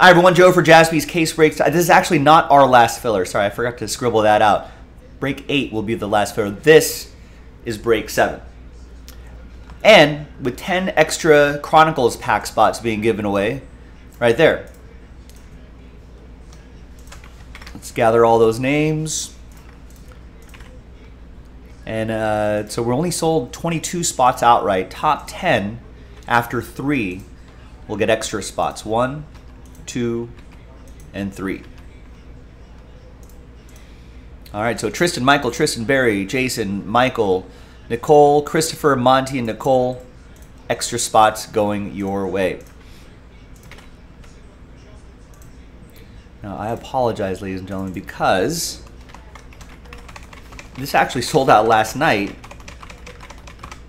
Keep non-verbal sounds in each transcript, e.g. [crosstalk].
Hi, everyone. Joe for Jaspy's Case Breaks. This is actually not our last filler. Sorry, I forgot to scribble that out. Break 8 will be the last filler. This is break 7. And with 10 extra Chronicles pack spots being given away, right there. Let's gather all those names. And uh, so we're only sold 22 spots outright. Top 10 after 3 will get extra spots. 1, 2, and 3. All right, so Tristan, Michael, Tristan, Barry, Jason, Michael, Nicole, Christopher, Monty, and Nicole. Extra spots going your way. Now, I apologize, ladies and gentlemen, because this actually [laughs] sold out last night.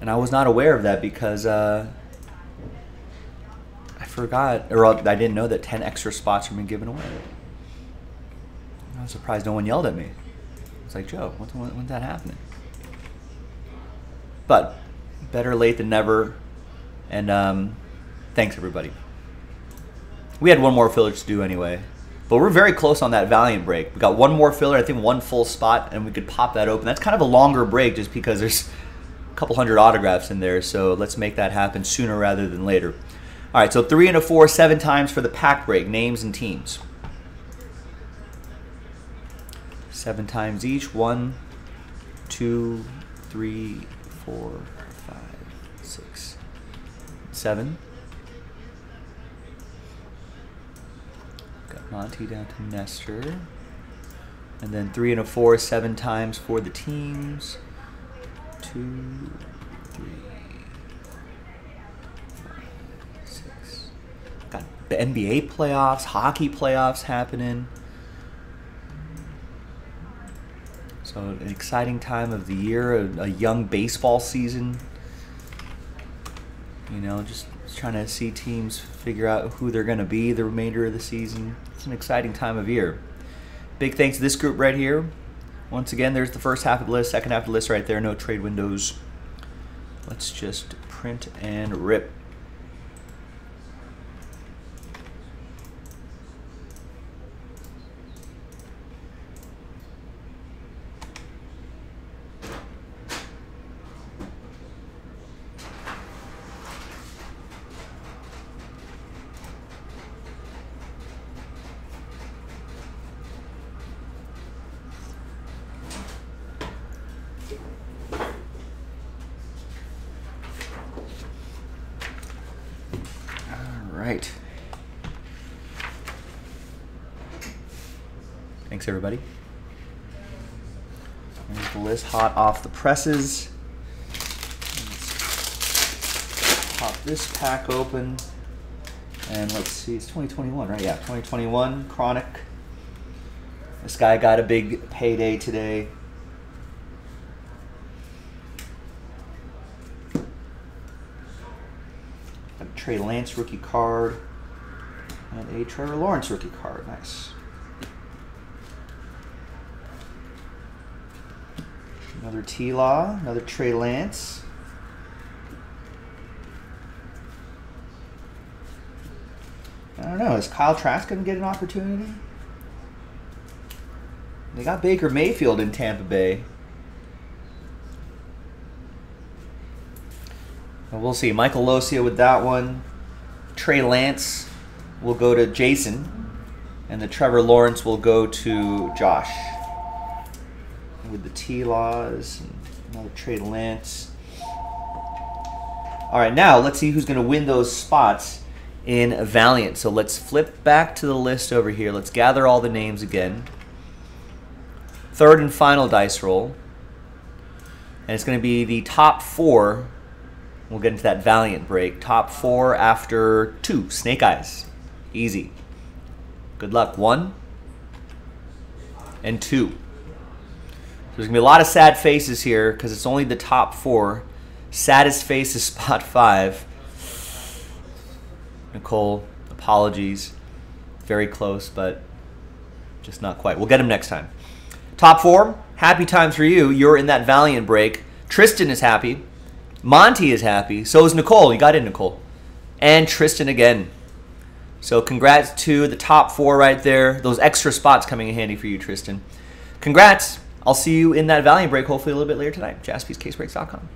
And I was not aware of that because uh, forgot, or I didn't know that 10 extra spots were being given away. I was surprised no one yelled at me. It's like, Joe, when's, when's that happening? But better late than never. And um, thanks, everybody. We had one more filler to do anyway. But we're very close on that Valiant break. We got one more filler, I think one full spot, and we could pop that open. That's kind of a longer break just because there's a couple hundred autographs in there. So let's make that happen sooner rather than later. All right, so three and a four, seven times for the pack break, names and teams. Seven times each. One, two, three, four, five, six, seven. Got Monty down to Nestor. And then three and a four, seven times for the teams. Two, three, five, six. Got the NBA playoffs, hockey playoffs happening. So an exciting time of the year, a, a young baseball season. You know, just trying to see teams figure out who they're going to be the remainder of the season. It's an exciting time of year. Big thanks to this group right here. Once again, there's the first half of the list, second half of the list right there. No trade windows. Let's just print and rip. Right. Thanks, everybody. There's the list hot off the presses. Let's pop this pack open. And let's see, it's 2021, right? Yeah, 2021 Chronic. This guy got a big payday today. Trey Lance rookie card. And a Trevor Lawrence rookie card. Nice. Another T Law, another Trey Lance. I don't know. Is Kyle Trask going to get an opportunity? They got Baker Mayfield in Tampa Bay. We'll see. Michael Losia with that one. Trey Lance will go to Jason. And the Trevor Lawrence will go to Josh. With the T laws. Another Trey Lance. All right, now let's see who's going to win those spots in Valiant. So let's flip back to the list over here. Let's gather all the names again. Third and final dice roll. And it's going to be the top four We'll get into that Valiant break. Top four after two. Snake Eyes. Easy. Good luck. One and two. There's going to be a lot of sad faces here because it's only the top four. Saddest face is [laughs] spot five. Nicole, apologies. Very close, but just not quite. We'll get him next time. Top four, happy times for you. You're in that Valiant break. Tristan is happy. Monty is happy. So is Nicole. You got in, Nicole. And Tristan again. So congrats to the top four right there. Those extra spots coming in handy for you, Tristan. Congrats. I'll see you in that Valiant break hopefully a little bit later tonight. JaspysCaseBreaks.com.